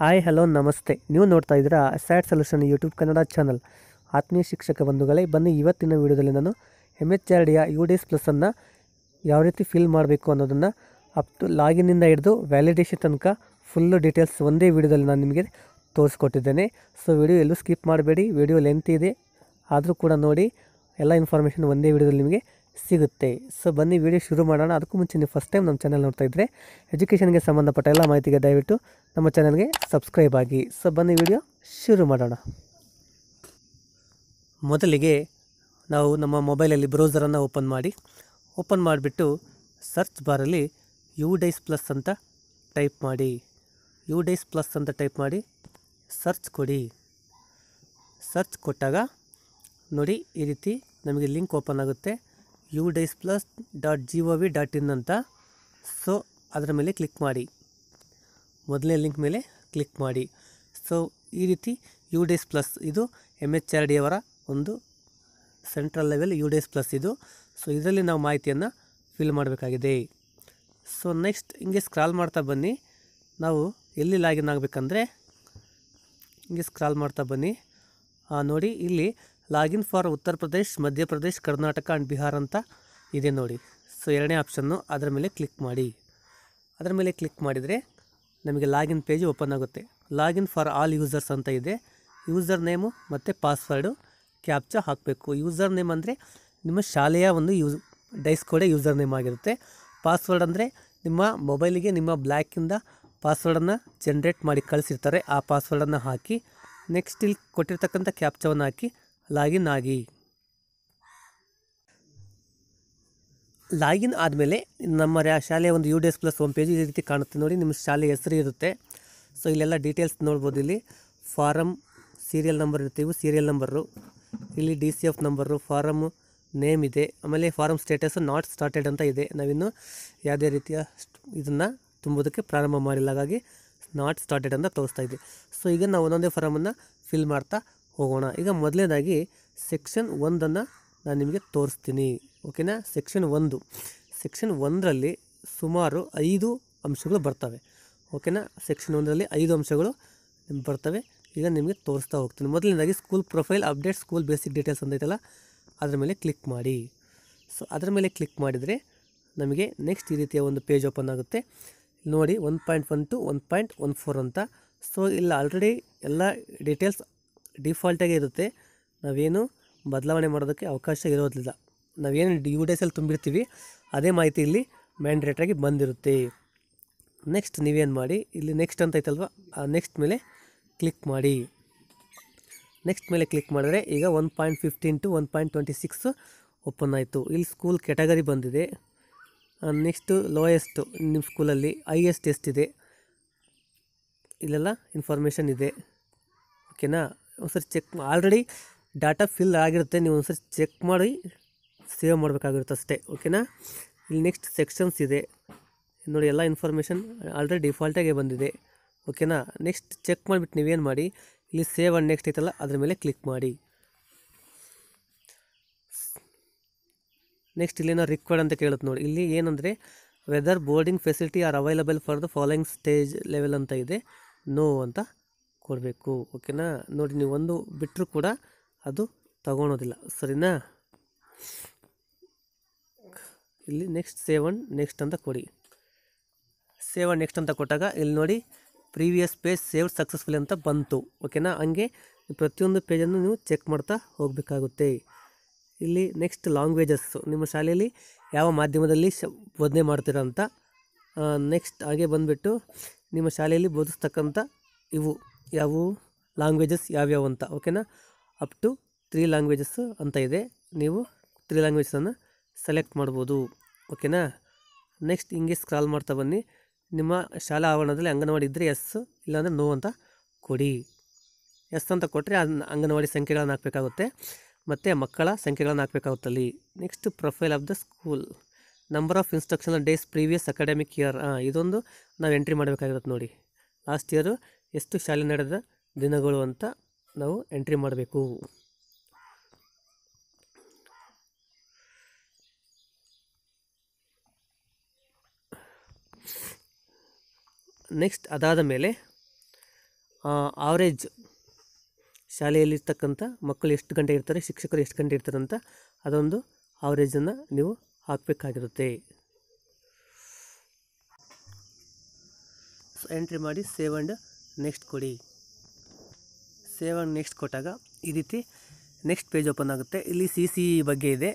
Hi, hello, ನಮಸ್ತೆ. ನೀವು ನೋಡ್ತಾ ಇದ್ದೀರಾ SAT solution YouTube Kannada channel. ಆತ್ಮೀಯ ಶಿಕ್ಷಕ ಬಂಧುಗಳೇ, ಬನ್ನಿ ಇವತ್ತಿನ ವಿಡಿಯೋದಲ್ಲಿ ನಾನು ಎಂ ಎಚ್ ಆರ್ ಡಿಯ ಯು ಡಿ ಎಸ್ ಪ್ಲಸ್ಸನ್ನು ಯಾವ ರೀತಿ ಫಿಲ್ ಮಾಡಬೇಕು ಅನ್ನೋದನ್ನು ಅಪ್ ಟು ಲಾಗಿನಿಂದ ಹಿಡಿದು ವ್ಯಾಲಿಡೇಷನ್ ತನಕ ಫುಲ್ಲು ಡೀಟೇಲ್ಸ್ ಒಂದೇ ವಿಡಿಯೋದಲ್ಲಿ ನಾನು ನಿಮಗೆ ತೋರಿಸ್ಕೊಟ್ಟಿದ್ದೇನೆ. ಸೊ, ವಿಡಿಯೋ ಎಲ್ಲೂ ಸ್ಕಿಪ್ ಮಾಡಬೇಡಿ. ವಿಡಿಯೋ ಲೆಂತ್ ಇದೆ. ಆದರೂ ಕೂಡ ನೋಡಿ, ಎಲ್ಲ ಇನ್ಫಾರ್ಮೇಷನ್ ಒಂದೇ ವಿಡಿಯೋದಲ್ಲಿ ನಿಮಗೆ ಸಿಗುತ್ತೆ. ಸೊ ಬನ್ನಿ ವಿಡಿಯೋ ಶುರು ಮಾಡೋಣ. ಅದಕ್ಕೂ ಮುಂಚೆ ನೀವು ಫಸ್ಟ್ ಟೈಮ್ ನಮ್ಮ ಚಾನಲ್ ನೋಡ್ತಾ ಇದ್ದರೆ ಎಜುಕೇಷನ್ಗೆ ಸಂಬಂಧಪಟ್ಟ ಎಲ್ಲ ಮಾಹಿತಿಗೆ ದಯವಿಟ್ಟು ನಮ್ಮ ಚಾನಲ್ಗೆ ಸಬ್ಸ್ಕ್ರೈಬ್ ಆಗಿ. ಸೊ ಬನ್ನಿ ವಿಡಿಯೋ ಶುರು ಮಾಡೋಣ. ಮೊದಲಿಗೆ ನಾವು ನಮ್ಮ ಮೊಬೈಲಲ್ಲಿ ಬ್ರೌಸರನ್ನು ಓಪನ್ ಮಾಡಿ. ಓಪನ್ ಮಾಡಿಬಿಟ್ಟು ಸರ್ಚ್ ಬಾರಲ್ಲಿ ಯು ಡೈಸ್ ಪ್ಲಸ್ ಅಂತ ಟೈಪ್ ಮಾಡಿ. ಯು ಡೈಸ್ ಪ್ಲಸ್ ಅಂತ ಟೈಪ್ ಮಾಡಿ ಸರ್ಚ್ ಕೊಡಿ. ಸರ್ಚ್ ಕೊಟ್ಟಾಗ ನೋಡಿ ಈ ರೀತಿ ನಮಗೆ ಲಿಂಕ್ ಓಪನ್ ಆಗುತ್ತೆ. U DISE plus dot G O V dot in ಅಂತ. ಸೊ ಅದರ ಮೇಲೆ ಕ್ಲಿಕ್ ಮಾಡಿ. ಮೊದಲನೇ ಲಿಂಕ್ ಮೇಲೆ ಕ್ಲಿಕ್ ಮಾಡಿ. ಸೊ ಈ ರೀತಿ ಯು ಡೇಸ್ ಪ್ಲಸ್ ಇದು ಎಂ ಎಚ್ ಆರ್ ಡಿ ಅವರ ಒಂದು central level U DISE plus ಇದು. ಸೊ ಇದರಲ್ಲಿ ನಾವು ಮಾಹಿತಿಯನ್ನು ಫಿಲ್ ಮಾಡಬೇಕಾಗಿದೆ. ಸೊ ನೆಕ್ಸ್ಟ್ ಹಿಂಗೆ ಸ್ಕ್ರಾಲ್ ಮಾಡ್ತಾ ಬನ್ನಿ. ನಾವು ಎಲ್ಲಿ ಲಾಗಿನ್ ಆಗಬೇಕಂದ್ರೆ ಹಿಂಗೆ ಸ್ಕ್ರಾಲ್ ಮಾಡ್ತಾ ಬನ್ನಿ. ನೋಡಿ, ಇಲ್ಲಿ login for Uttar Pradesh Madhya Pradesh Karnataka and Bihar ಅಂತ ಇದೆ ನೋಡಿ. ಸೊ ಎರಡನೇ ಆಪ್ಷನ್ನು ಅದರ ಮೇಲೆ ಕ್ಲಿಕ್ ಮಾಡಿ. ಅದರ ಮೇಲೆ ಕ್ಲಿಕ್ ಮಾಡಿದರೆ ನಮಗೆ ಲಾಗಿನ್ ಪೇಜ್ ಓಪನ್ ಆಗುತ್ತೆ. ಲಾಗಿನ್ ಫಾರ್ ಆಲ್ ಯೂಸರ್ಸ್ ಅಂತ ಇದೆ. ಯೂಸರ್ ನೇಮು ಮತ್ತು ಪಾಸ್ವರ್ಡು ಕ್ಯಾಪ್ಚ ಹಾಕಬೇಕು. ಯೂಸರ್ ನೇಮ್ ಅಂದರೆ ನಿಮ್ಮ ಶಾಲೆಯ ಒಂದು ಯೂಸ್ ಡೈಸ್ ಕೋಡೆ ಯೂಸರ್ ನೇಮ್ ಆಗಿರುತ್ತೆ. ಪಾಸ್ವರ್ಡ್ ಅಂದರೆ ನಿಮ್ಮ ಮೊಬೈಲಿಗೆ ನಿಮ್ಮ ಬ್ಲ್ಯಾಕಿಂದ ಪಾಸ್ವರ್ಡನ್ನು ಜನ್ರೇಟ್ ಮಾಡಿ ಕಳಿಸಿರ್ತಾರೆ. ಆ ಪಾಸ್ವರ್ಡನ್ನು ಹಾಕಿ, ನೆಕ್ಸ್ಟ್ ಇಲ್ಲಿ ಕೊಟ್ಟಿರ್ತಕ್ಕಂಥ ಕ್ಯಾಪ್ಚವನ್ನು ಹಾಕಿ ಲಾಗಿನ್ ಆಗಿ. ಲಾಗಿನ್ ಆದಮೇಲೆ ನಮ್ಮ ಶಾಲೆಯ ಒಂದು U D S plus home page ಈ ರೀತಿ ಕಾಣುತ್ತೆ ನೋಡಿ. ನಿಮ್ಮ ಶಾಲೆ ಹೆಸರು ಇರುತ್ತೆ. ಸೊ ಇಲ್ಲೆಲ್ಲ ಡೀಟೇಲ್ಸ್ ನೋಡ್ಬೋದು ಇಲ್ಲಿ. ಫಾರಮ್ ಸೀರಿಯಲ್ ನಂಬರ್ ಇರುತ್ತೆ. ಇವು ಸೀರಿಯಲ್ ನಂಬರು ಇಲ್ಲಿ D C F number form name ಇದೆ. ಆಮೇಲೆ ಫಾರಮ್ ಸ್ಟೇಟಸ್ ನಾಟ್ ಸ್ಟಾರ್ಟೆಡ್ ಅಂತ ಇದೆ. ನಾವಿನ್ನು ಯಾವುದೇ ರೀತಿಯ ಇದನ್ನು ತುಂಬೋದಕ್ಕೆ ಪ್ರಾರಂಭ ಮಾಡಿಲ್ಲ. ಹಾಗಾಗಿ ನಾಟ್ ಸ್ಟಾರ್ಟೆಡ್ ಅಂತ ತೋರಿಸ್ತಾ ಇದೆ. ಸೊ ಈಗ ನಾವು ಒಂದೊಂದೇ ಫಾರಮನ್ನು ಫಿಲ್ ಮಾಡ್ತಾ ಹೋಗೋಣ. ಈಗ ಮೊದಲನೇದಾಗಿ ಸೆಕ್ಷನ್ ಒಂದನ್ನು ನಾನು ನಿಮಗೆ ತೋರಿಸ್ತೀನಿ. ಓಕೆನಾ ಸೆಕ್ಷನ್ ಒಂದು. ಸೆಕ್ಷನ್ ಒಂದರಲ್ಲಿ ಸುಮಾರು ಐದು ಅಂಶಗಳು ಬರ್ತವೆ. ಓಕೆನಾ ಸೆಕ್ಷನ್ ಒಂದರಲ್ಲಿ ಐದು ಅಂಶಗಳು ಬರ್ತವೆ. ಈಗ ನಿಮಗೆ ತೋರಿಸ್ತಾ ಹೋಗ್ತೀನಿ. ಮೊದಲನೇದಾಗಿ school profile update school basic details ಅಂತ ಐತಲ್ಲ, ಅದರ ಮೇಲೆ ಕ್ಲಿಕ್ ಮಾಡಿ. ಸೊ ಅದರ ಮೇಲೆ ಕ್ಲಿಕ್ ಮಾಡಿದರೆ ನಮಗೆ ನೆಕ್ಸ್ಟ್ ಈ ರೀತಿಯ ಒಂದು ಪೇಜ್ ಓಪನ್ ಆಗುತ್ತೆ. ನೋಡಿ one point one to one point one four ಅಂತ. ಸೊ ಇಲ್ಲಿ ಆಲ್ರೆಡಿ ಎಲ್ಲ ಡೀಟೇಲ್ಸ್ ಡಿಫಾಲ್ಟಾಗೆ ಇರುತ್ತೆ. ನಾವೇನು ಬದಲಾವಣೆ ಮಾಡೋದಕ್ಕೆ ಅವಕಾಶ ಇರೋದಿಲ್ಲ. ನಾವೇನು ಯು ಡೇಸಲ್ಲಿ ತುಂಬಿರ್ತೀವಿ, ಅದೇ ಮಾಹಿತಿ ಇಲ್ಲಿ ಮ್ಯಾಂಡ್ರೇಟ್ರಾಗಿ ಬಂದಿರುತ್ತೆ. ನೆಕ್ಸ್ಟ್ ನೀವೇನು ಮಾಡಿ, ಇಲ್ಲಿ ನೆಕ್ಸ್ಟ್ ಅಂತ ಐತಲ್ವ? ಆ ನೆಕ್ಸ್ಟ್ ಮೇಲೆ ಕ್ಲಿಕ್ ಮಾಡಿ. ನೆಕ್ಸ್ಟ್ ಮೇಲೆ ಕ್ಲಿಕ್ ಮಾಡಿದ್ರೆ ಈಗ one point fifteen to one point twenty six open ಆಯಿತು. ಇಲ್ಲಿ ಸ್ಕೂಲ್ ಕೆಟಗರಿ ಬಂದಿದೆ. ನೆಕ್ಸ್ಟು ಲೋಯೆಸ್ಟು ನಿಮ್ಮ ಸ್ಕೂಲಲ್ಲಿ ಹೈಯೆಸ್ಟ್ ಎಷ್ಟಿದೆ? ಇಲ್ಲೆಲ್ಲ ಇನ್ಫಾರ್ಮೇಷನ್ ಇದೆ. ಓಕೆನಾ? ಒಂದ್ಸರಿ ಚೆಕ್ ಆಲ್ರೆಡಿ ಡಾಟಾ ಫಿಲ್ ಆಗಿರುತ್ತೆ, ನೀವು ಒಂದ್ಸರಿ ಚೆಕ್ ಮಾಡಿ ಸೇವ್ ಮಾಡಬೇಕಾಗಿರುತ್ತೆ ಅಷ್ಟೇ ಓಕೆನಾ ಇಲ್ಲಿ ನೆಕ್ಸ್ಟ್ ಸೆಕ್ಷನ್ಸ್ ಇದೆ. ನೋಡಿ, ಎಲ್ಲ ಇನ್ಫಾರ್ಮೇಷನ್ ಆಲ್ರೆಡಿ ಡಿಫಾಲ್ಟಾಗೆ ಬಂದಿದೆ ಓಕೆನಾ ನೆಕ್ಸ್ಟ್ ಚೆಕ್ ಮಾಡಿಬಿಟ್ಟು ನೀವೇನು ಮಾಡಿ, ಇಲ್ಲಿ ಸೇವ್ ಆ್ಯಂಡ್ ನೆಕ್ಸ್ಟ್ ಐತಲ್ಲ, ಅದ್ರ ಮೇಲೆ ಕ್ಲಿಕ್ ಮಾಡಿ. ನೆಕ್ಸ್ಟ್ ಇಲ್ಲಿ ಏನೋ ರಿಕ್ವೈರ್ಡ್ ಅಂತ ಕೇಳುತ್ತೆ ನೋಡಿ, ಇಲ್ಲಿ ಏನಂದರೆ whether boarding facility are available for the following stage level ಅಂತ ಇದೆ ನೋ ಅಂತ. ಕೊಡಬೇಕು. ಓಕೆನಾ? ನೋಡಿ, ನೀವು ಒಂದು ಬಿಟ್ಟರು ಕೂಡ ಅದು ತಗೊಳೋದಿಲ್ಲ. ಸರಿನಾ? ಇಲ್ಲಿ ನೆಕ್ಸ್ಟ್ ಸೇವ್ ಅಂಡ್ ನೆಕ್ಸ್ಟ್ ಅಂತ ಕೊಡಿ. ಸೇವ್ ಅಂಡ್ ನೆಕ್ಸ್ಟ್ ಅಂತ ಕೊಟ್ಟಾಗ ಇಲ್ಲಿ ನೋಡಿ ಪ್ರೀವಿಯಸ್ ಪೇಜ್ ಸೇವ್ ಸಕ್ಸಸ್ಫುಲ್ ಅಂತ ಬಂತು. ಓಕೆನಾ? ಹಂಗೆ ಪ್ರತಿಯೊಂದು ಪೇಜನ್ನು ನೀವು ಚೆಕ್ ಮಾಡ್ತಾ ಹೋಗಬೇಕಾಗುತ್ತೆ. ಇಲ್ಲಿ ನೆಕ್ಸ್ಟ್ ಲಾಂಗ್ವೇಜಸ್ಸು ನಿಮ್ಮ ಶಾಲೆಯಲ್ಲಿ ಯಾವ ಮಾಧ್ಯಮದಲ್ಲಿ ಶ, ಬೋಧನೆ ಮಾಡ್ತೀರಂತ ಅಂತ ನೆಕ್ಸ್ಟ್ ಹಾಗೆ ಬಂದುಬಿಟ್ಟು ನಿಮ್ಮ ಶಾಲೆಯಲ್ಲಿ ಬೋಧಿಸ್ತಕ್ಕಂಥ ಇವು. ಯಾವುವು ಲ್ಯಾಂಗ್ವೇಜಸ್ ಯಾವ್ಯಾವು ಅಂತ ಓಕೆನಾ ಅಪ್ ಟು ತ್ರೀ ಲ್ಯಾಂಗ್ವೇಜಸ್ಸು ಅಂತ ಇದೆ. ನೀವು ತ್ರೀ ಲ್ಯಾಂಗ್ವೇಜಸನ್ನು ಸೆಲೆಕ್ಟ್ ಮಾಡ್ಬೋದು ಓಕೆನಾ ನೆಕ್ಸ್ಟ್ ಹಿಂಗೆ ಸ್ಕ್ರಾಲ್ ಮಾಡ್ತಾ ಬನ್ನಿ. ನಿಮ್ಮ ಶಾಲಾ ಆವರಣದಲ್ಲಿ ಅಂಗನವಾಡಿ ಇದ್ದರೆ ಎಸ್ ಇಲ್ಲಾಂದರೆ ನೋ ಅಂತ ಕೊಡಿ. ಎಸ್ ಅಂತ ಕೊಟ್ಟರೆ ಅಂಗನವಾಡಿ ಸಂಖ್ಯೆಗಳನ್ನು ಹಾಕಬೇಕಾಗುತ್ತೆ. ಮತ್ತು ಮಕ್ಕಳ ಸಂಖ್ಯೆಗಳನ್ನು ಹಾಕಬೇಕಾಗುತ್ತೆ ಅಲ್ಲಿ. Next profile of the school number of instructional days previous academic year ಇದೊಂದು ನಾವು ಎಂಟ್ರಿ ಮಾಡಬೇಕಾಗಿರುತ್ತೆ ನೋಡಿ. ಲಾಸ್ಟ್ ಇಯರು ಎಷ್ಟು ಶಾಲೆ ನಡೆದ ದಿನಗಳು ಅಂತ ನಾವು ಎಂಟ್ರಿ ಮಾಡಬೇಕು. ನೆಕ್ಸ್ಟ್ ಅದಾದ ಮೇಲೆ ಆವ್ರೇಜ್ ಶಾಲೆಯಲ್ಲಿರ್ತಕ್ಕಂಥ ಮಕ್ಕಳು ಎಷ್ಟು ಗಂಟೆ ಇರ್ತಾರೆ, ಶಿಕ್ಷಕರು ಎಷ್ಟು ಗಂಟೆ ಇರ್ತಾರೆ ಅಂತ ಅದೊಂದು ಆವ್ರೇಜನ್ನು ನೀವು ಹಾಕಬೇಕಾಗಿರುತ್ತೆ. ಎಂಟ್ರಿ ಮಾಡಿ ಸೇವ್ ಆ್ಯಂಡ್ ನೆಕ್ಸ್ಟ್ ಕೊಡಿ. ಸೇವ್ ಆ್ಯಂಡ್ ನೆಕ್ಸ್ಟ್ ಕೊಟ್ಟಾಗ ಈ ರೀತಿ ನೆಕ್ಸ್ಟ್ ಪೇಜ್ ಓಪನ್ ಆಗುತ್ತೆ. ಇಲ್ಲಿ ಸಿ ಸಿ ಬಗ್ಗೆ ಇದೆ.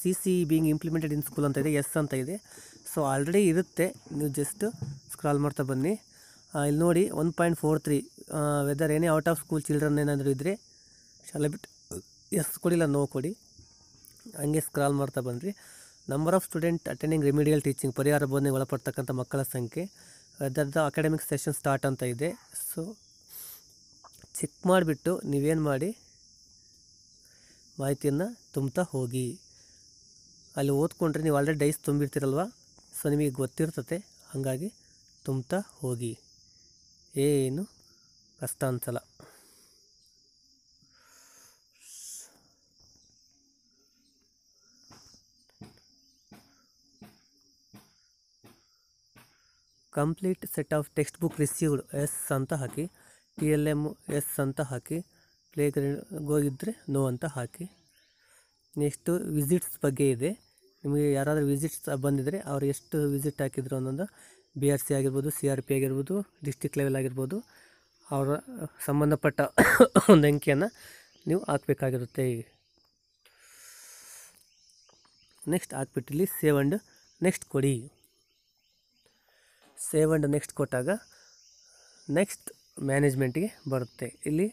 C C being implemented in school ಅಂತ ಇದೆ ಎಸ್ ಅಂತ ಇದೆ. ಸೊ ಆಲ್ರೆಡಿ ಇರುತ್ತೆ. ನೀವು ಜಸ್ಟ್ ಸ್ಕ್ರಾಲ್ ಮಾಡ್ತಾ ಬನ್ನಿ. ಇಲ್ಲಿ ನೋಡಿ one point four three whether ಏನೇ ಔಟ್ ಆಫ್ ಸ್ಕೂಲ್ ಚಿಲ್ಡ್ರನ್ ಏನಾದರೂ ಇದ್ದರೆ ಶಾಲೆ ಬಿಟ್ಟು ಎಸ್ ಕೊಡಿಲ್ಲ ನೋ ಕೊಡಿ. ಹಂಗೆ ಸ್ಕ್ರಾಲ್ ಮಾಡ್ತಾ ಬನ್ನಿರಿ number of student attending remedial teaching ಪರಿಹಾರ ಬೋಧನೆಗೆ ಒಳಪಡ್ತಕ್ಕಂಥ ಮಕ್ಕಳ ಸಂಖ್ಯೆ. ಅದರದ್ದು ಅಕಾಡೆಮಿಕ್ ಸೆಷನ್ ಸ್ಟಾರ್ಟ್ ಅಂತ ಇದೆ. ಸೊ ಚೆಕ್ ಮಾಡಿಬಿಟ್ಟು ನೀವೇನು ಮಾಡಿ? ಮಾಹಿತಿಯನ್ನು ತುಂಬ್ತಾ ಹೋಗಿ. ಅಲ್ಲಿ ಓದ್ಕೊಂಡ್ರೆ ನೀವು ಆಲ್ರೆಡಿ ಡೈಸ್ ತುಂಬಿರ್ತೀರಲ್ವ? ಸೊ ನಿಮಗೆ ಗೊತ್ತಿರ್ತತೆ. ಹಾಗಾಗಿ ತುಂಬ್ತಾ ಹೋಗಿ. ಏನು? ಕಷ್ಟ ಅನ್ಸಲ್ಲ. Complete set of text book received yes ಅಂತ ಹಾಕಿ, ಟಿ ಎಲ್ ಎಂ ಎಸ್ ಅಂತ ಹಾಕಿ ಪ್ಲೇ ಹೋಗಿದ್ದರೆ ನೋ ಅಂತ ಹಾಕಿ. ನೆಕ್ಸ್ಟು ವಿಸಿಟ್ಸ್ ಬಗ್ಗೆ ಇದೆ. ನಿಮಗೆ ಯಾರಾದರೂ ವಿಸಿಟ್ಸ್ ಬಂದಿದ್ದರೆ ಅವ್ರು ಎಷ್ಟು ವಿಸಿಟ್ ಹಾಕಿದ್ರು ಅನ್ನೋದು ಬಿ ಆರ್ ಸಿ ಆಗಿರ್ಬೋದು, ಸಿ ಆರ್ ಪಿ ಆಗಿರ್ಬೋದು ಡಿಸ್ಟಿಕ್ ಲೆವೆಲ್ ಆಗಿರ್ಬೋದು, ಅವರ ಸಂಬಂಧಪಟ್ಟ ಒಂದು ಅಂಕಿಯನ್ನು ನೀವು ಹಾಕಬೇಕಾಗಿರುತ್ತೆ ನೆಕ್ಸ್ಟ್ ಹಾಕ್ಬಿಟ್ಟಿಲ್ಲಿ ಸೇವ್ ಅಂಡ್ ನೆಕ್ಸ್ಟ್ ಕೊಡಿ. ಸೇವ್ ಆ್ಯಂಡ್ ನೆಕ್ಸ್ಟ್ ಕೊಟ್ಟಾಗ ನೆಕ್ಸ್ಟ್ ಮ್ಯಾನೇಜ್ಮೆಂಟಿಗೆ ಬರುತ್ತೆ. ಇಲ್ಲಿ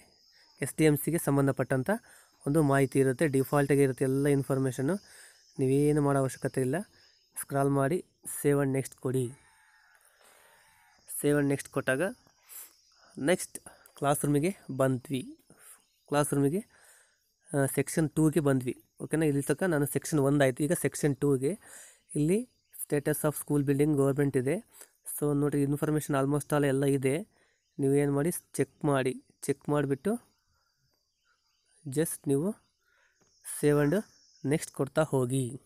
ಎಸ್ ಡಿ ಎಂ ಸಿಗೆ ಸಂಬಂಧಪಟ್ಟಂಥ ಒಂದು ಮಾಹಿತಿ ಇರುತ್ತೆ. ಡಿಫಾಲ್ಟಾಗಿ ಇರುತ್ತೆ ಎಲ್ಲ ಇನ್ಫಾರ್ಮೇಷನ್ನು. ನೀವೇನು ಮಾಡೋ ಅವಶ್ಯಕತೆ ಇಲ್ಲ. ಸ್ಕ್ರಾಲ್ ಮಾಡಿ ಸೇವ್ ಆ್ಯಂಡ್ ನೆಕ್ಸ್ಟ್ ಕೊಡಿ. ಸೇವ್ ಆ್ಯಂಡ್ ನೆಕ್ಸ್ಟ್ ಕೊಟ್ಟಾಗ ನೆಕ್ಸ್ಟ್ ಕ್ಲಾಸ್ ರೂಮಿಗೆ ಬಂದ್ವಿ. ಕ್ಲಾಸ್ ರೂಮಿಗೆ ಸೆಕ್ಷನ್ ಟೂಗೆ ಬಂದ್ವಿ. ಓಕೆನಾ? ಇಲ್ಲಿ ತನಕ ನಾನು ಸೆಕ್ಷನ್ ಒಂದು ಆಯಿತು ಈಗ ಸೆಕ್ಷನ್ ಟೂಗೆ ಇಲ್ಲಿ status of school building government ಇದೆ. ಸೊ ನೋಡಿ ಇನ್ಫಾರ್ಮೇಷನ್ ಆಲ್ಮೋಸ್ಟ್ ಆಲ್ ಎಲ್ಲ ಇದೆ. ನೀವು ಏನು ಮಾಡಿ ಚೆಕ್ ಮಾಡಿ ಚೆಕ್ ಮಾಡಿಬಿಟ್ಟು ಜಸ್ಟ್ ನೀವು ಸೇವ್ ಆ್ಯಂಡ್ ನೆಕ್ಸ್ಟ್ ಕೊಡ್ತಾ ಹೋಗಿ.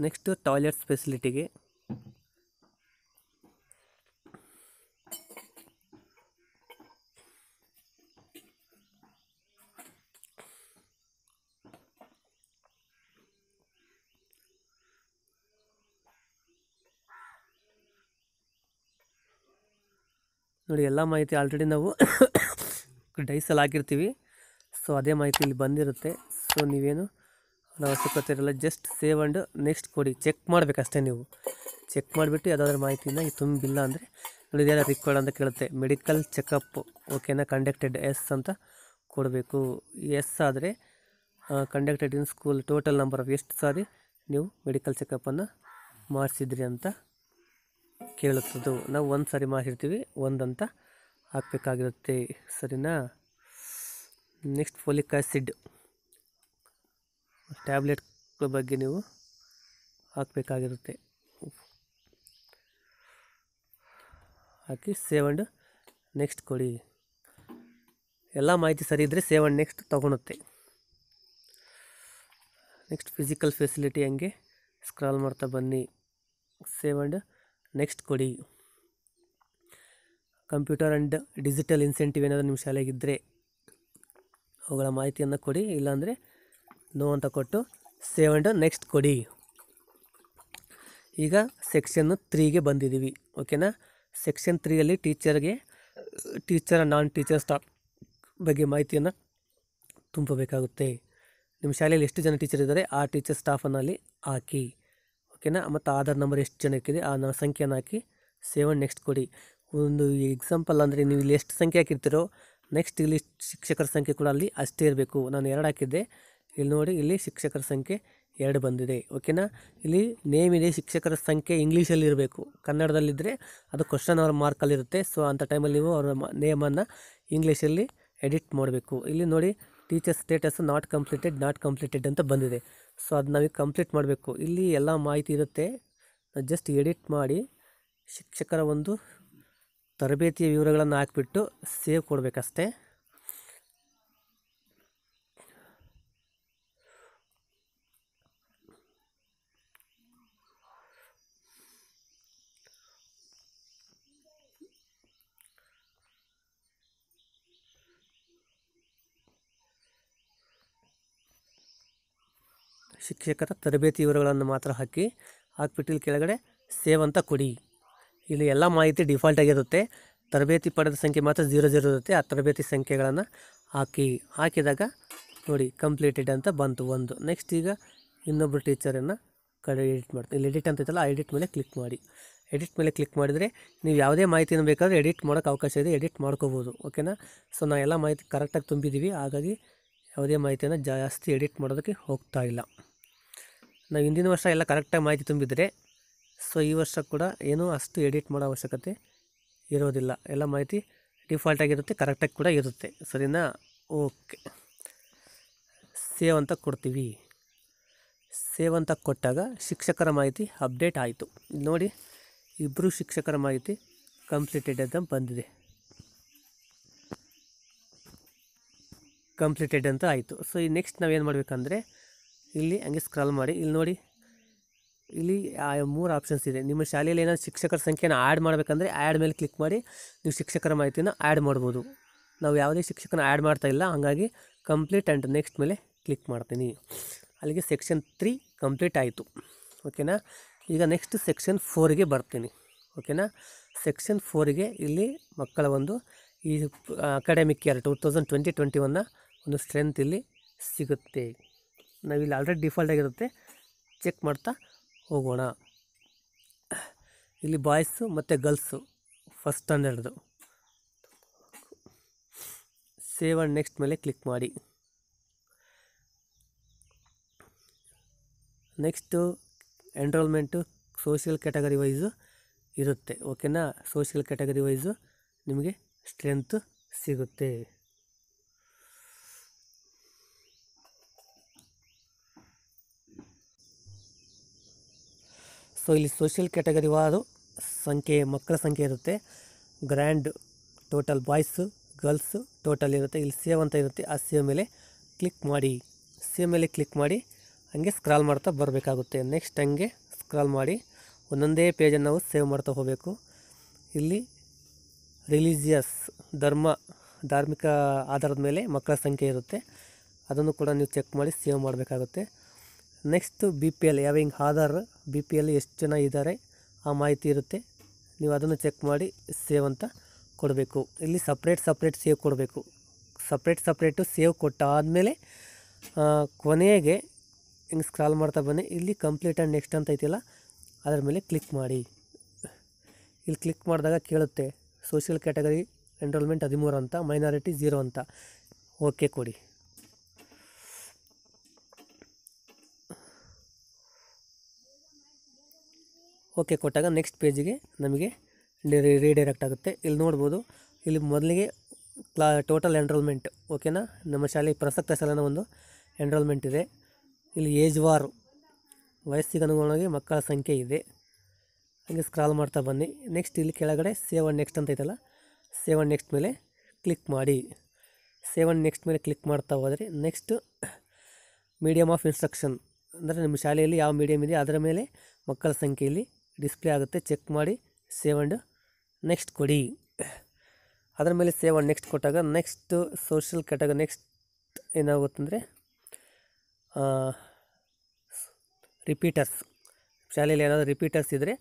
ನೆಕ್ಸ್ಟು ಟಾಯ್ಲೆಟ್ ಫೆಸಿಲಿಟಿಗೆ ನೋಡಿ, ಎಲ್ಲ ಮಾಹಿತಿ ಆಲ್ರೆಡಿ ನಾವು ಡೈಸಲ್ಲಿ ಹಾಕಿರ್ತೀವಿ. ಸೊ ಅದೇ ಮಾಹಿತಿ ಇಲ್ಲಿ ಬಂದಿರುತ್ತೆ. ಸೊ ನೀವೇನು ಅವಶ್ಯಕತೆ ಇರಲ್ಲ ಜಸ್ಟ್ ಸೇವ್ ಆ್ಯಂಡ್ ನೆಕ್ಸ್ಟ್ ಕೊಡಿ. ಚೆಕ್ ಮಾಡಬೇಕಷ್ಟೇ ನೀವು. ಚೆಕ್ ಮಾಡಿಬಿಟ್ಟು ಯಾವುದಾದ್ರೂ ಮಾಹಿತಿನ ತುಂಬಿಲ್ಲ ಅಂದರೆ ನೋಡಿ ಇದೆಲ್ಲ ರಿಕ್ವೈರ್ಡ್ ಅಂತ ಕೇಳುತ್ತೆ. ಮೆಡಿಕಲ್ ಚೆಕಪ್ ಓಕೆನಾ ಕಂಡಕ್ಟೆಡ್ ಎಸ್ ಅಂತ ಕೊಡಬೇಕು. ಎಸ್ ಆದರೆ conducted in school total number of ಎಷ್ಟು ಸಾರಿ ನೀವು ಮೆಡಿಕಲ್ ಚೆಕಪ್ಪನ್ನು ಮಾಡಿಸಿದ್ರಿ ಅಂತ ಕೇಳುತ್ತದು? ನಾವು ಒಂದು ಸರಿ ಮಾಡಿರ್ತೀವಿ ಒಂದಂತ ಹಾಕಬೇಕಾಗಿರುತ್ತೆ. ಸರಿನಾ? ನೆಕ್ಸ್ಟ್ ಫೋಲಿಕ್ ಆ್ಯಸಿಡ್ ಟ್ಯಾಬ್ಲೆಟ್ ಬಗ್ಗೆ ನೀವು ಹಾಕಬೇಕಾಗಿರುತ್ತೆ. ಹಾಕಿ ಸೇವ್ ಅಂಡ್ ನೆಕ್ಸ್ಟ್ ಕೊಡಿ. ಎಲ್ಲ ಮಾಹಿತಿ ಸರಿ ಇದ್ದರೆ ಸೇವ್ ಆ್ಯಂಡ್ ನೆಕ್ಸ್ಟ್ ತೊಗೊಳುತ್ತೆ. ನೆಕ್ಸ್ಟ್ ಫಿಸಿಕಲ್ ಫೆಸಿಲಿಟಿ ಹಂಗೆ ಸ್ಕ್ರಾಲ್ ಮಾಡ್ತಾ ಬನ್ನಿ. ಸೇವ್ ಆ್ಯಂಡ್ ನೆಕ್ಸ್ಟ್ ಕೊಡಿ. ಕಂಪ್ಯೂಟರ್ ಆ್ಯಂಡ್ ಡಿಜಿಟಲ್ ಇನ್ಸೆಂಟಿವ್ ಏನಾದರೂ ನಿಮ್ಮ ಶಾಲೆಗಿದ್ದರೆ ಅವುಗಳ ಮಾಹಿತಿಯನ್ನು ಕೊಡಿ, ಇಲ್ಲಾಂದರೆ ನೋ ಅಂತ ಕೊಟ್ಟು ಸೇವ್ ಆ್ಯಂಡ್ ನೆಕ್ಸ್ಟ್ ಕೊಡಿ. ಈಗ ಸೆಕ್ಷನ್ನು ತ್ರೀಗೆ ಬಂದಿದ್ದೀವಿ ಓಕೆನಾ ಸೆಕ್ಷನ್ ತ್ರೀಯಲ್ಲಿ ಟೀಚರ್ಗೆ ಟೀಚರ್ ನಾನ್ ಟೀಚರ್ ಸ್ಟಾಫ್ ಬಗ್ಗೆ ಮಾಹಿತಿಯನ್ನು ತುಂಬಬೇಕಾಗುತ್ತೆ ನಿಮ್ಮ ಶಾಲೆಯಲ್ಲಿ ಎಷ್ಟು ಜನ ಟೀಚರ್ ಇದ್ದಾರೆ? ಆ ಟೀಚರ್ ಸ್ಟಾಫನ್ನು ಅಲ್ಲಿ ಹಾಕಿ. ಓಕೆನಾ ಮತ್ತು ಆಧಾರ್ ನಂಬರ್ ಎಷ್ಟು ಜನಕ್ಕಿದೆ, ಆ ಸಂಖ್ಯೆನ ಹಾಕಿ ಸೇವನ್ ನೆಕ್ಸ್ಟ್ ಕೊಡಿ. ಒಂದು ಎಕ್ಸಾಂಪಲ್ ಅಂದರೆ ನೀವು ಇಲ್ಲಿ ಎಷ್ಟು ಸಂಖ್ಯೆ ಹಾಕಿರ್ತೀರೋ ನೆಕ್ಸ್ಟ್ ಇಲ್ಲಿ ಶಿಕ್ಷಕರ ಸಂಖ್ಯೆ ಕೂಡ ಅಲ್ಲಿ ಅಷ್ಟೇ ಇರಬೇಕು. ನಾನು ಎರಡು ಹಾಕಿದ್ದೆ. ಇಲ್ಲಿ ನೋಡಿ, ಇಲ್ಲಿ ಶಿಕ್ಷಕರ ಸಂಖ್ಯೆ ಎರಡು ಬಂದಿದೆ. ಓಕೆನಾ ಇಲ್ಲಿ ನೇಮ್ ಇದೆ, ಶಿಕ್ಷಕರ ಸಂಖ್ಯೆ ಇಂಗ್ಲೀಷಲ್ಲಿ ಇರಬೇಕು. ಕನ್ನಡದಲ್ಲಿದ್ದರೆ ಅದು ಕ್ವಶನ್ ಅವರ ಮಾರ್ಕಲ್ಲಿರುತ್ತೆ ಸೊ ಅಂಥ ಟೈಮಲ್ಲಿ ನೀವು ಅವರ ನೇಮನ್ನು ಇಂಗ್ಲೀಷಲ್ಲಿ ಎಡಿಟ್ ಮಾಡಬೇಕು. ಇಲ್ಲಿ ನೋಡಿ teacher status not completed not completed ಅಂತ ಬಂದಿದೆ. ಸೊ ಅದು ನಾವೀಗ ಕಂಪ್ಲೀಟ್ ಮಾಡಬೇಕು. ಇಲ್ಲಿ ಎಲ್ಲ ಮಾಹಿತಿ ಇರುತ್ತೆ. ಜಸ್ಟ್ ಎಡಿಟ್ ಮಾಡಿ ಶಿಕ್ಷಕರ ಒಂದು ತರಬೇತಿಯ ವಿವರಗಳನ್ನು ಹಾಕಿಬಿಟ್ಟು ಸೇವ್ ಕೊಡಬೇಕಷ್ಟೇ. ಶಿಕ್ಷಕರ ತರಬೇತಿ ವಿವರಗಳನ್ನು ಮಾತ್ರ ಹಾಕಿ ಹಾಕ್ಬಿಟ್ಟು ಇಲ್ಲಿ ಕೆಳಗಡೆ ಸೇವ್ ಅಂತ ಕೊಡಿ. ಇಲ್ಲಿ ಎಲ್ಲ ಮಾಹಿತಿ ಡಿಫಾಲ್ಟ್ ಆಗಿರುತ್ತೆ ತರಬೇತಿ ಪಡೆದ ಸಂಖ್ಯೆ ಮಾತ್ರ ಜೀರೋ ಜೀರೋ ಇರುತ್ತೆ. ಆ ತರಬೇತಿ ಸಂಖ್ಯೆಗಳನ್ನು ಹಾಕಿ, ಹಾಕಿದಾಗ ನೋಡಿ ಕಂಪ್ಲೀಟೆಡ್ ಅಂತ ಬಂತು ಒಂದು. ನೆಕ್ಸ್ಟ್ ಈಗ ಇನ್ನೊಬ್ಬರು ಟೀಚರನ್ನು ಕಡೆ ಎಡಿಟ್ ಮಾಡ್ತೀನಿ. ಇಲ್ಲಿ ಎಡಿಟ್ ಅಂತ ಐತಲ್ಲ, ಆ ಎಡಿಟ್ ಮೇಲೆ ಕ್ಲಿಕ್ ಮಾಡಿ. ಎಡಿಟ್ ಮೇಲೆ ಕ್ಲಿಕ್ ಮಾಡಿದರೆ ನೀವು ಯಾವುದೇ ಮಾಹಿತಿನ ಬೇಕಾದರೆ ಎಡಿಟ್ ಮಾಡೋಕ್ಕೆ ಅವಕಾಶ ಇದೆ ಎಡಿಟ್ ಮಾಡ್ಕೋಬೋದು. ಓಕೆನಾ ಸೊ ನಾವು ಎಲ್ಲ ಮಾಹಿತಿ ಕರೆಕ್ಟಾಗಿ ತುಂಬಿದ್ದೀವಿ ಹಾಗಾಗಿ ಯಾವುದೇ ಮಾಹಿತಿಯನ್ನು ಜಾಸ್ತಿ ಎಡಿಟ್ ಮಾಡೋದಕ್ಕೆ ಹೋಗ್ತಾ ಇಲ್ಲ. ನಾವು ಹಿಂದಿನ ವರ್ಷ ಎಲ್ಲ ಕರೆಕ್ಟಾಗಿ ಮಾಹಿತಿ ತುಂಬಿದರೆ ಸೊ ಈ ವರ್ಷ ಕೂಡ ಏನೂ ಅಷ್ಟು ಎಡಿಟ್ ಮಾಡೋ ಅವಶ್ಯಕತೆ ಇರೋದಿಲ್ಲ. ಎಲ್ಲ ಮಾಹಿತಿ ಡಿಫಾಲ್ಟ್ ಆಗಿರುತ್ತೆ ಕರೆಕ್ಟಾಗಿ ಕೂಡ ಇರುತ್ತೆ. ಸರಿನಾ? ಓಕೆ ಸೇವ್ ಅಂತ ಕೊಡ್ತೀವಿ. ಸೇವ್ ಅಂತ ಕೊಟ್ಟಾಗ ಶಿಕ್ಷಕರ ಮಾಹಿತಿ ಅಪ್ಡೇಟ್ ಆಯಿತು. ನೋಡಿ ಇಬ್ಬರು ಶಿಕ್ಷಕರ ಮಾಹಿತಿ ಕಂಪ್ಲೀಟೆಡ್ ಅಂತ ಬಂದಿದೆ. ಕಂಪ್ಲೀಟೆಡ್ ಅಂತ ಆಯಿತು. ಸೊ ಈ ನೆಕ್ಸ್ಟ್ ನಾವೇನು ಮಾಡಬೇಕಂದ್ರೆ ಇಲ್ಲಿ ಹಂಗೆ ಸ್ಕ್ರಾಲ್ ಮಾಡಿ. ಇಲ್ಲಿ ನೋಡಿ. ಇಲ್ಲಿ ಮೂರು ಆಪ್ಷನ್ಸ್ ಇದೆ. ನಿಮ್ಮ ಶಾಲೆಯಲ್ಲಿ ಏನಾದ್ರು ಶಿಕ್ಷಕರ ಸಂಖ್ಯೆನ ಆ್ಯಡ್ ಮಾಡಬೇಕಂದ್ರೆ ಆ್ಯಡ್ ಮೇಲೆ ಕ್ಲಿಕ್ ಮಾಡಿ ನೀವು ಶಿಕ್ಷಕರ ಮಾಹಿತಿನ ಆ್ಯಡ್ ಮಾಡ್ಬೋದು. ನಾವು ಯಾವುದೇ ಶಿಕ್ಷಕನ ಆ್ಯಡ್ ಮಾಡ್ತಾ ಇಲ್ಲ. ಹಾಗಾಗಿ ಕಂಪ್ಲೀಟ್ ಆ್ಯಂಡ್ ನೆಕ್ಸ್ಟ್ ಮೇಲೆ ಕ್ಲಿಕ್ ಮಾಡ್ತೀನಿ. ಅಲ್ಲಿಗೆ ಸೆಕ್ಷನ್ ತ್ರೀ ಕಂಪ್ಲೀಟ್ ಆಯಿತು. ಓಕೆನಾ ಈಗ ನೆಕ್ಸ್ಟ್ ಸೆಕ್ಷನ್ ಫೋರಿಗೆ ಬರ್ತೀನಿ. ಓಕೆನಾ ಸೆಕ್ಷನ್ ಫೋರಿಗೆ ಇಲ್ಲಿ ಮಕ್ಕಳ ಒಂದು ಈ academic year two thousand twenty twenty ಒಂದು ಸ್ಟ್ರೆಂತ್ ಇಲ್ಲಿ ಸಿಗುತ್ತೆ. ನಾವಿಲ್ಲಿ ಆಲ್ರೆಡಿ ಡಿಫಾಲ್ಟ್ ಆಗಿರುತ್ತೆ. ಚೆಕ್ ಮಾಡ್ತಾ ಹೋಗೋಣ. ಇಲ್ಲಿ ಬಾಯ್ಸು ಮತ್ತು ಗರ್ಲ್ಸು ಫಸ್ಟ್ ಸ್ಟ್ಯಾಂಡರ್ಡ್ದು ಸೇವ್ ಆ್ಯಂಡ್ ನೆಕ್ಸ್ಟ್ ಮೇಲೆ ಕ್ಲಿಕ್ ಮಾಡಿ. Next enrolment social category wise ಇರುತ್ತೆ. ಓಕೆನಾ ಸೋಷಿಯಲ್ ಕ್ಯಾಟಗರಿ ವೈಸು ನಿಮಗೆ ಸ್ಟ್ರೆಂತ್ ಸಿಗುತ್ತೆ. ಸೊ ಇಲ್ಲಿ ಸೋಷಿಯಲ್ ಕ್ಯಾಟಗರಿ ವಾರು ಸಂಖ್ಯೆ, ಮಕ್ಕಳ ಸಂಖ್ಯೆ ಇರುತ್ತೆ. Grand total boys girls total ಇರುತ್ತೆ. ಇಲ್ಲಿ ಸೇವ್ ಅಂತ ಇರುತ್ತೆ. ಆ ಸೇವ್ ಮೇಲೆ ಕ್ಲಿಕ್ ಮಾಡಿ. ಸೇವ್ ಮೇಲೆ ಕ್ಲಿಕ್ ಮಾಡಿ, ಹಾಗೆ ಸ್ಕ್ರಾಲ್ ಮಾಡ್ತಾ ಬರಬೇಕಾಗುತ್ತೆ. ನೆಕ್ಸ್ಟ್ ಹಂಗೆ ಸ್ಕ್ರಾಲ್ ಮಾಡಿ. ಒಂದೊಂದೇ ಪೇಜನ್ನು ನಾವು ಸೇವ್ ಮಾಡ್ತಾ ಹೋಗಬೇಕು. ಇಲ್ಲಿ ರಿಲಿಜಿಯಸ್ ಧರ್ಮ, ಧಾರ್ಮಿಕ ಆಧಾರದ ಮೇಲೆ ಮಕ್ಕಳ ಸಂಖ್ಯೆ ಇರುತ್ತೆ. ಅದನ್ನು ಕೂಡ ನೀವು ಚೆಕ್ ಮಾಡಿ ಸೇವ್ ಮಾಡಬೇಕಾಗುತ್ತೆ. ನೆಕ್ಸ್ಟು ಬಿ ಪಿ ಎಲ್ ಯಾವ ಹಿಂಗೆ ಆಧಾರ್ ಬಿ ಪಿ ಎಲ್ ಎಷ್ಟು ಜನ ಇದ್ದಾರೆ, ಆ ಮಾಹಿತಿ ಇರುತ್ತೆ. ನೀವು ಅದನ್ನು ಚೆಕ್ ಮಾಡಿ ಸೇವ್ ಅಂತ ಕೊಡಬೇಕು. ಇಲ್ಲಿ ಸಪ್ರೇಟ್ ಸಪ್ರೇಟ್ ಸೇವ್ ಕೊಡಬೇಕು. ಸಪ್ರೇಟ್ ಸಪ್ರೇಟು ಸೇವ್ ಕೊಟ್ಟಾದಮೇಲೆ ಕೊನೆಗೆ, ಹಿಂಗೆ ಸ್ಕ್ರಾಲ್ ಮಾಡ್ತಾ ಬನ್ನಿ. ಇಲ್ಲಿ ಕಂಪ್ಲೀಟ್ ಆ್ಯಂಡ್ ನೆಕ್ಸ್ಟ್ ಅಂತ ಐತಿಲ್ಲ. ಅದರ ಮೇಲೆ ಕ್ಲಿಕ್ ಮಾಡಿ. ಇಲ್ಲಿ ಕ್ಲಿಕ್ ಮಾಡಿದಾಗ ಕೇಳುತ್ತೆ. ಸೋಷಿಯಲ್ ಕ್ಯಾಟಗರಿ ಎನ್ರೋಲ್ಮೆಂಟ್ ಹದಿಮೂರು ಅಂತ ಮೈನಾರಿಟಿ ಝೀರೋ ಅಂತ. ಓಕೆ ಕೊಡಿ. ಓಕೆ ಕೊಟ್ಟಾಗ ನೆಕ್ಸ್ಟ್ ಪೇಜಿಗೆ ನಮಗೆ ರೀಡೈರೆಕ್ಟ್ ಆಗುತ್ತೆ. ಇಲ್ಲಿ ನೋಡ್ಬೋದು, ಇಲ್ಲಿ ಮೊದಲಿಗೆ ಕ್ಲಾ ಟೋಟಲ್ ಎನ್ರೋಲ್ಮೆಂಟ್, ಓಕೆನಾ? ನಮ್ಮ ಶಾಲೆ ಪ್ರಸಕ್ತ ಸಾಲಿನ ಒಂದು ಎನ್ರೋಲ್ಮೆಂಟ್ ಇದೆ. ಇಲ್ಲಿ ಏಜ್ ವಾರು, ವಯಸ್ಸಿಗೆ ಅನುಗುಣವಾಗಿ ಮಕ್ಕಳ ಸಂಖ್ಯೆ ಇದೆ. ಹಾಗೆ ಸ್ಕ್ರಾಲ್ ಮಾಡ್ತಾ ಬನ್ನಿ. ನೆಕ್ಸ್ಟ್ ಇಲ್ಲಿ ಕೆಳಗಡೆ ಸೇವ್ ಆ್ಯಂಡ್ ನೆಕ್ಸ್ಟ್ ಅಂತ ಐತಲ್ಲ, ಸೇವ್ ಆ್ಯಂಡ್ ನೆಕ್ಸ್ಟ್ ಮೇಲೆ ಕ್ಲಿಕ್ ಮಾಡಿ. ಸೇವ್ ಆ್ಯಂಡ್ ನೆಕ್ಸ್ಟ್ ಮೇಲೆ ಕ್ಲಿಕ್ ಮಾಡ್ತಾ ಹೋದರೆ ನೆಕ್ಸ್ಟ್ ಮೀಡಿಯಮ್ ಆಫ್ ಇನ್ಸ್ಟ್ರಕ್ಷನ್, ಅಂದರೆ ನಿಮ್ಮ ಶಾಲೆಯಲ್ಲಿ ಯಾವ ಮೀಡಿಯಮ್ ಇದೆ, ಅದರ ಮೇಲೆ ಮಕ್ಕಳ ಸಂಖ್ಯೆಯಲ್ಲಿ ಡಿಸ್ಪ್ಲೇ ಆಗುತ್ತೆ. ಚೆಕ್ ಮಾಡಿ. ಸೇವ್ ಆ್ಯಂಡ್ ನೆಕ್ಸ್ಟ್ ಕೊಡಿ. ಅದರ ಮೇಲೆ ಸೇವ್ ಆ್ಯಂಡ್ ನೆಕ್ಸ್ಟ್ ಕೊಟ್ಟಾಗ ನೆಕ್ಸ್ಟ್ ಸೋಷಿಯಲ್ ಕ್ಯಾಟಗರಿ ನೆಕ್ಸ್ಟ್ ಏನಾಗುತ್ತಂದರೆ ರಿಪೀಟರ್ಸ್. ಶಾಲೆಯಲ್ಲಿ ಏನಾದರೂ ರಿಪೀಟರ್ಸ್ ಇದ್ದರೆ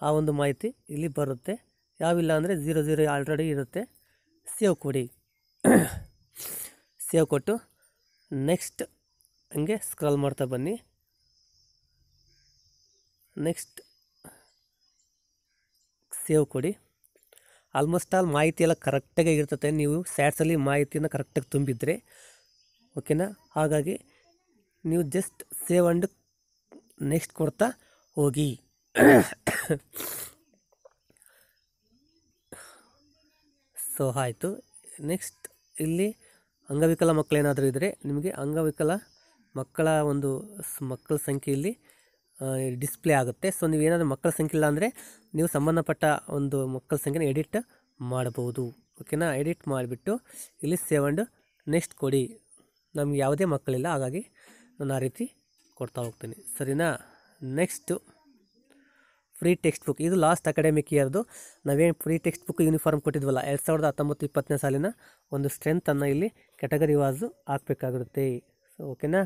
ಆ ಒಂದು ಮಾಹಿತಿ ಇಲ್ಲಿ ಬರುತ್ತೆ. ಯಾವಿಲ್ಲ ಅಂದರೆ ಝೀರೋ ಝೀರೋ ಆಲ್ರೆಡಿ ಇರುತ್ತೆ. ಸೇವ್ ಕೊಡಿ. ಸೇವ್ ಕೊಟ್ಟು ನೆಕ್ಸ್ಟ್ ಹಂಗೆ ಸ್ಕ್ರಾಲ್ ಮಾಡ್ತಾ ಬನ್ನಿ. ನೆಕ್ಸ್ಟ್ ಸೇವ್ ಕೊಡಿ. ಆಲ್ಮೋಸ್ಟ್ ಆಲ್ ಮಾಹಿತಿ ಎಲ್ಲ ಕರೆಕ್ಟಾಗಿ ಇರ್ತದೆ ನೀವು ಸ್ಯಾಟ್ಸಲ್ಲಿ ಮಾಹಿತಿಯನ್ನು ಕರೆಕ್ಟಾಗಿ ತುಂಬಿದರೆ ಓಕೆನಾ ಹಾಗಾಗಿ ನೀವು ಜಸ್ಟ್ ಸೇವ್ ಅಂಡ್ ನೆಕ್ಸ್ಟ್ ಕೊಡ್ತಾ ಹೋಗಿ. ಸೊ ಆಯಿತು. ನೆಕ್ಸ್ಟ್ ಇಲ್ಲಿ ಅಂಗವಿಕಲ ಮಕ್ಕಳೇನಾದರೂ ಇದ್ದರೆ ನಿಮಗೆ ಅಂಗವಿಕಲ ಮಕ್ಕಳ ಒಂದು ಮಕ್ಕಳ ಸಂಖ್ಯೆಯಲ್ಲಿ ಡಿಸ್ಪ್ಲೇ ಆಗುತ್ತೆ. ಸೊ ನೀವು ಏನಾದರೂ ಮಕ್ಕಳ ಸಂಖ್ಯೆ ಇಲ್ಲ ಅಂದರೆ ನೀವು ಸಂಬಂಧಪಟ್ಟ ಒಂದು ಮಕ್ಕಳ ಸಂಖ್ಯೆನ ಎಡಿಟ್ ಮಾಡ್ಬೋದು ಓಕೆನಾ ಎಡಿಟ್ ಮಾಡಿಬಿಟ್ಟು ಇಲ್ಲಿ ಸೇವ್ ನೆಕ್ಸ್ಟ್ ಕೊಡಿ. ನಮ್ಗೆ ಯಾವುದೇ ಮಕ್ಕಳಿಲ್ಲ, ಹಾಗಾಗಿ ನಾನು ಆ ರೀತಿ ಕೊಡ್ತಾ ಹೋಗ್ತೀನಿ. ಸರಿನಾ? ನೆಕ್ಸ್ಟು ಫ್ರೀ ಟೆಕ್ಸ್ಟ್ ಬುಕ್ ಇದು ಲಾಸ್ಟ್ ಅಕಾಡೆಮಿಕ್ ಇಯರ್ದು ನಾವೇನು ಫ್ರೀ ಟೆಕ್ಸ್ಟ್ ಬುಕ್ ಯೂನಿಫಾರ್ಮ್ ಕೊಟ್ಟಿದ್ವಲ್ಲ, ಎರಡು ಸಾವಿರದ ಹತ್ತೊಂಬತ್ತು ಇಪ್ಪತ್ತನೇ ಸಾಲಿನ ಒಂದು ಸ್ಟ್ರೆಂತನ್ನು ಇಲ್ಲಿ ಕ್ಯಾಟಗರಿ ವಾಸು ಹಾಕಬೇಕಾಗಿರುತ್ತೆ. ಓಕೆನಾ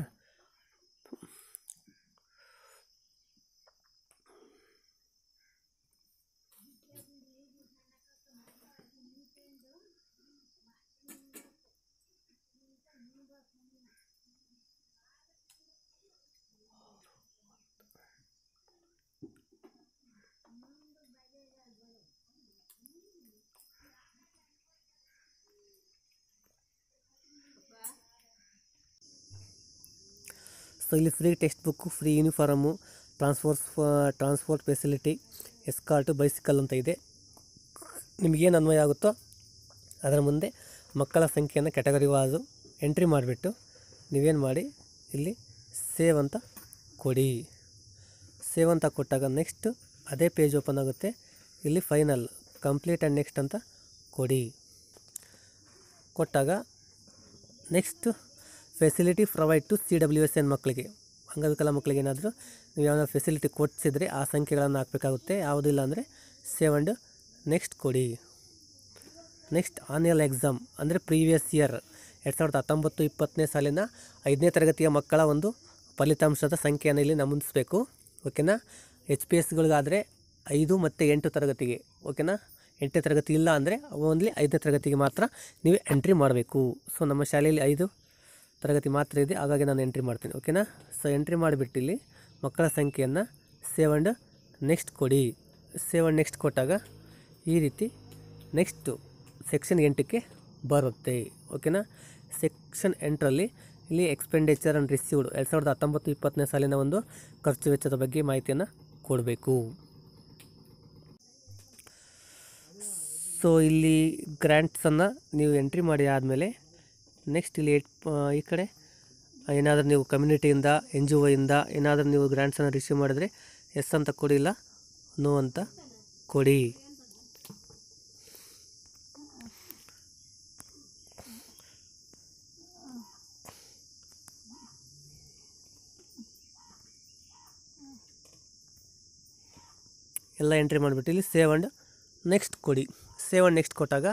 ಸೊ ಇಲ್ಲಿ free text book free uniform transports transport facility escort bicycle ಅಂತ ಇದೆ. ನಿಮಗೇನು ಅನ್ವಯ ಆಗುತ್ತೋ ಅದರ ಮುಂದೆ ಮಕ್ಕಳ ಸಂಖ್ಯೆಯನ್ನು ಕ್ಯಾಟಗರಿ ವಾಸು ಎಂಟ್ರಿ ಮಾಡಿಬಿಟ್ಟು ನೀವೇನು ಮಾಡಿ, ಇಲ್ಲಿ ಸೇವ್ ಅಂತ ಕೊಡಿ. ಸೇವ್ ಅಂತ ಕೊಟ್ಟಾಗ ನೆಕ್ಸ್ಟ್ ಅದೇ ಪೇಜ್ ಓಪನ್ ಆಗುತ್ತೆ. ಇಲ್ಲಿ ಫೈನಲ್ ಕಂಪ್ಲೀಟ್ ಆ್ಯಂಡ್ ನೆಕ್ಸ್ಟ್ ಅಂತ ಕೊಡಿ. ಕೊಟ್ಟಾಗ next facility provide to C W S N ಮಕ್ಕಳಿಗೆ. ಅಂಗವಿಕಲ ಮಕ್ಕಳಿಗೆ ಏನಾದರೂ ನೀವು ಯಾವ್ದಾದ್ರು ಫೆಸಿಲಿಟಿ ಕೊಡಿಸಿದರೆ ಆ ಸಂಖ್ಯೆಗಳನ್ನು ಹಾಕಬೇಕಾಗುತ್ತೆ. ಯಾವುದಿಲ್ಲ ಅಂದರೆ ಆ್ಯಂಡ್ ನೆಕ್ಸ್ಟ್ ಕೊಡಿ. ನೆಕ್ಸ್ಟ್ ಆನ್ಯಲ್ ಎಕ್ಸಾಮ್ ಅಂದರೆ ಪ್ರೀವಿಯಸ್ ಇಯರ್ ಎರಡು ಸಾವಿರದ ಹತ್ತೊಂಬತ್ತು ಇಪ್ಪತ್ತನೇ ಸಾಲಿನ ಐದನೇ ತರಗತಿಯ ಮಕ್ಕಳ ಒಂದು ಫಲಿತಾಂಶದ ಸಂಖ್ಯೆಯನ್ನು ಇಲ್ಲಿ ನಮೂದಿಸಬೇಕು. ಓಕೆನಾ? ಎಚ್ ಪಿ ಎಸ್ಗಳಿಗಾದರೆ ಐದು ಮತ್ತು ಎಂಟು ತರಗತಿಗೆ. ಓಕೆನಾ? ಎಂಟನೇ ತರಗತಿ ಇಲ್ಲ ಅಂದರೆ ಓನ್ಲಿ ಐದನೇ ತರಗತಿಗೆ ಮಾತ್ರ ನೀವು ಎಂಟ್ರಿ ಮಾಡಬೇಕು. ಸೊ ನಮ್ಮ ಶಾಲೆಯಲ್ಲಿ ಐದು ತರಗತಿ ಮಾತ್ರ ಇದೆ. ಹಾಗಾಗಿ ನಾನು ಎಂಟ್ರಿ ಮಾಡ್ತೀನಿ. ಓಕೆನಾ ಸೊ ಎಂಟ್ರಿ ಮಾಡಿಬಿಟ್ಟು ಇಲ್ಲಿ ಮಕ್ಕಳ ಸಂಖ್ಯೆಯನ್ನು ಸೇವ್ ಅಂಡ್ ನೆಕ್ಸ್ಟ್ ಕೊಡಿ. ಸೇವ್ ಆ್ಯಂಡ್ ನೆಕ್ಸ್ಟ್ ಕೊಟ್ಟಾಗ ಈ ರೀತಿ ನೆಕ್ಸ್ಟು ಸೆಕ್ಷನ್ ಎಂಟಕ್ಕೆ ಬರುತ್ತೆ. ಓಕೆನಾ ಸೆಕ್ಷನ್ ಎಂಟರಲ್ಲಿ ಇಲ್ಲಿ ಎಕ್ಸ್ಪೆಂಡಿಚರ್ ಆ್ಯಂಡ್ ರಿಸೀವ್ಡ್ ಎರಡು ಸಾವಿರದ ಹತ್ತೊಂಬತ್ತು ಇಪ್ಪತ್ತನೇ ಸಾಲಿನ ಒಂದು ಖರ್ಚು ವೆಚ್ಚದ ಬಗ್ಗೆ ಮಾಹಿತಿಯನ್ನು ಕೊಡಬೇಕು. ಸೊ ಇಲ್ಲಿ ಗ್ರ್ಯಾಂಟ್ಸನ್ನು ನೀವು ಎಂಟ್ರಿ ಮಾಡಿ ಆದಮೇಲೆ ನೆಕ್ಸ್ಟ್ ಇಲ್ಲಿ ಏಟ್ ಈ ಕಡೆ ಏನಾದರೂ ನೀವು ಕಮ್ಯುನಿಟಿಯಿಂದ ಎನ್ ಜಿ ಒಯಿಂದ ಏನಾದರೂ ನೀವು ಗ್ರ್ಯಾಂಡ್ಸನ್ನು ರಿಸೀವ್ ಮಾಡಿದ್ರೆ ಎಸ್ ಅಂತ ಕೊಡಿ, ಇಲ್ಲ ನೋ ಅಂತ ಕೊಡಿ. ಎಲ್ಲ ಎಂಟ್ರಿ ಮಾಡಿಬಿಟ್ಟು ಇಲ್ಲಿ ಸೇವ್ ಅಂಡ್ ನೆಕ್ಸ್ಟ್ ಕೊಡಿ. ಸೇವ್ ಆ್ಯಂಡ್ ನೆಕ್ಸ್ಟ್ ಕೊಟ್ಟಾಗ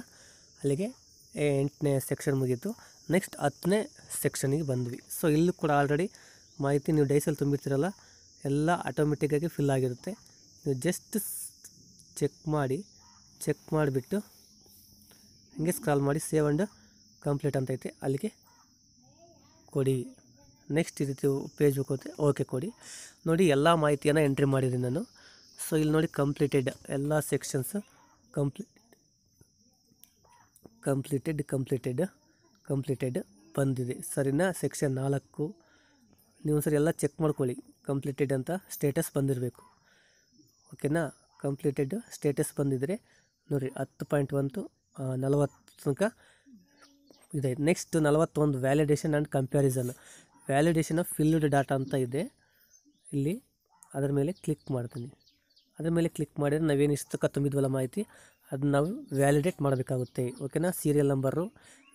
ಅಲ್ಲಿಗೆ ಎಂಟನೇ ಸೆಕ್ಷನ್ ಮುಗೀತು. ನೆಕ್ಸ್ಟ್ ಹತ್ತನೇ ಸೆಕ್ಷನಿಗೆ ಬಂದ್ವಿ. ಸೊ ಇಲ್ಲೂ ಕೂಡ ಆಲ್ರೆಡಿ ಮಾಹಿತಿ ನೀವು ಡೈಸಲ್ಲಿ ತುಂಬಿರ್ತೀರಲ್ಲ, ಎಲ್ಲ ಆಟೋಮೆಟಿಕ್ಕಾಗಿ ಫಿಲ್ ಆಗಿರುತ್ತೆ. ನೀವು ಜಸ್ಟ್ ಚೆಕ್ ಮಾಡಿ ಚೆಕ್ ಮಾಡಿಬಿಟ್ಟು ಹೀಗೆ ಸ್ಕ್ರಾಲ್ ಮಾಡಿ ಸೇವ್ ಆ್ಯಂಡ್ ಕಂಪ್ಲೀಟ್ ಅಂತ ಐತೆ. ಅಲ್ಲಿಗೆ ಕೊಡಿ. ನೆಕ್ಸ್ಟ್ ಈ ರೀತಿ ಪೇಜ್ ಹೋಗುತ್ತೆ. ಓಕೆ ಕೊಡಿ. ನೋಡಿ ಎಲ್ಲ ಮಾಹಿತಿಯನ್ನು ಎಂಟ್ರಿ ಮಾಡಿದ್ದೀನಿ ನಾನು. ಸೊ ಇಲ್ಲಿ ನೋಡಿ ಕಂಪ್ಲೀಟೆಡ್ ಎಲ್ಲ sections complete completed completed completed ಬಂದಿದೆ. ಸರಿನಾ? ಸೆಕ್ಷನ್ ನಾಲ್ಕು. ನೀವು ಸರಿ ಎಲ್ಲ ಚೆಕ್ ಮಾಡ್ಕೊಳ್ಳಿ. ಕಂಪ್ಲೀಟೆಡ್ ಅಂತ ಸ್ಟೇಟಸ್ ಬಂದಿರಬೇಕು. ಓಕೆನಾ? ಕಂಪ್ಲೀಟೆಡ್ ಸ್ಟೇಟಸ್ ಬಂದಿದ್ದರೆ ನೋಡಿರಿ ಹತ್ತು ಪಾಯಿಂಟ್ ಒಂದು ನಲವತ್ತು ತನಕ ಇದೆ. ನೆಕ್ಸ್ಟ್ ನಲವತ್ತೊಂದು validation and comparison validation of filled data ಅಂತ ಇದೆ. ಇಲ್ಲಿ ಅದರ ಮೇಲೆ ಕ್ಲಿಕ್ ಮಾಡ್ತೀನಿ. ಅದರ ಮೇಲೆ ಕ್ಲಿಕ್ ಮಾಡಿದರೆ ನಾವೇನು ಇಷ್ಟಕ್ಕ ತುಂಬಿದ್ವಲ್ಲ ಮಾಹಿತಿ? ಅದನ್ನ ನಾವು ವ್ಯಾಲಿಡೇಟ್ ಮಾಡಬೇಕಾಗುತ್ತೆ. ಓಕೆನಾ ಸೀರಿಯಲ್ ನಂಬರು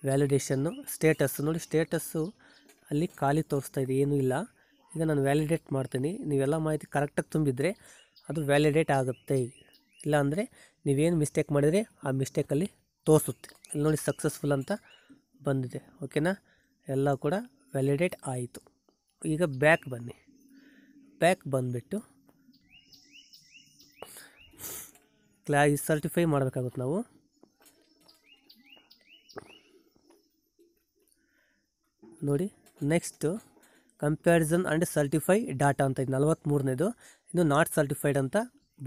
ವ್ಯಾಲಿಡೇಷನ್ನು ಸ್ಟೇಟಸ್ಸು ನೋಡಿ ಸ್ಟೇಟಸ್ಸು ಅಲ್ಲಿ ಖಾಲಿ ತೋರಿಸ್ತಾ ಇದೆ, ಏನೂ ಇಲ್ಲ. ಈಗ ನಾನು ವ್ಯಾಲಿಡೇಟ್ ಮಾಡ್ತೀನಿ. ನೀವೆಲ್ಲ ಮಾಹಿತಿ ಕರೆಕ್ಟಾಗಿ ತುಂಬಿದರೆ ಅದು ವ್ಯಾಲಿಡೇಟ್ ಆಗುತ್ತೆ. ಇಲ್ಲಾಂದರೆ ನೀವೇನು ಮಿಸ್ಟೇಕ್ ಮಾಡಿದರೆ ಆ ಮಿಸ್ಟೇಕಲ್ಲಿ ತೋರಿಸುತ್ತೆ. ಇಲ್ಲಿ ನೋಡಿ ಸಕ್ಸಸ್ಫುಲ್ ಅಂತ ಬಂದಿದೆ. ಓಕೆನಾ ಎಲ್ಲ ಕೂಡ ವ್ಯಾಲಿಡೇಟ್ ಆಯಿತು. ಈಗ ಬ್ಯಾಕ್ ಬನ್ನಿ. ಬ್ಯಾಕ್ ಬಂದುಬಿಟ್ಟು ಕ್ಲಾ ಸರ್ಟಿಫೈ ಮಾಡಬೇಕಾಗುತ್ತೆ ನಾವು. ನೋಡಿ next comparison and certify data ಅಂತ ಇದು. ನಲವತ್ತ್ಮೂರನೇದು ಇದು ನಾಟ್ ಸರ್ಟಿಫೈಡ್ ಅಂತ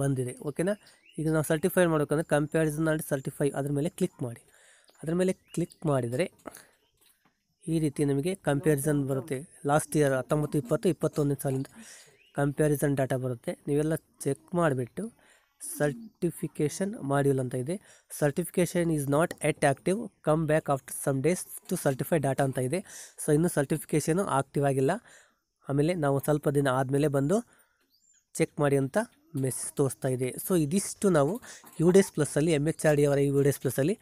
ಬಂದಿದೆ. ಓಕೆನಾ ಈಗ ನಾವು ಸರ್ಟಿಫೈ ಮಾಡಬೇಕಂದ್ರೆ ಕಂಪ್ಯಾರಿಸನ್ ಆ್ಯಂಡ್ ಸರ್ಟಿಫೈ ಅದ್ರ ಮೇಲೆ ಕ್ಲಿಕ್ ಮಾಡಿ. ಅದ್ರ ಮೇಲೆ ಕ್ಲಿಕ್ ಮಾಡಿದರೆ ಈ ರೀತಿ ನಮಗೆ ಕಂಪ್ಯಾರಿಸನ್ ಬರುತ್ತೆ. ಲಾಸ್ಟ್ ಇಯರ್ ಹತ್ತೊಂಬತ್ತು ಇಪ್ಪತ್ತು, ಇಪ್ಪತ್ತೊಂದನೇ ಸಾಲಿಂದ ಕಂಪ್ಯಾರಿಸನ್ ಡಾಟಾ ಬರುತ್ತೆ. ನೀವೆಲ್ಲ ಚೆಕ್ ಮಾಡಿಬಿಟ್ಟು ಸರ್ಟಿಫಿಕೇಷನ್ ಮಾಡ್ಯೂಲ್ ಅಂತ ಇದೆ. Certification is not at active come back after some days to certify data ಅಂತ ಇದೆ. ಸೊ ಇನ್ನೂ ಸರ್ಟಿಫಿಕೇಷನು ಆಕ್ಟಿವ್ ಆಗಿಲ್ಲ. ಆಮೇಲೆ ನಾವು ಸ್ವಲ್ಪ ದಿನ ಆದಮೇಲೆ ಬಂದು ಚೆಕ್ ಮಾಡಿ ಅಂತ ಮೆಸೇಜ್ ತೋರಿಸ್ತಾ ಇದೆ. ಸೊ ಇದಿಷ್ಟು ನಾವು ಯು ಡಿ ಎಸ್ ಪ್ಲಸ್ಸಲ್ಲಿ ಎಂ ಎಚ್ ಆರ್ ಡಿ ಅವರ ಯು ಡಿ ಎಸ್ ಪ್ಲಸ್ಸಲ್ಲಿ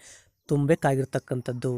ತುಂಬಬೇಕಾಗಿರ್ತಕ್ಕಂಥದ್ದು.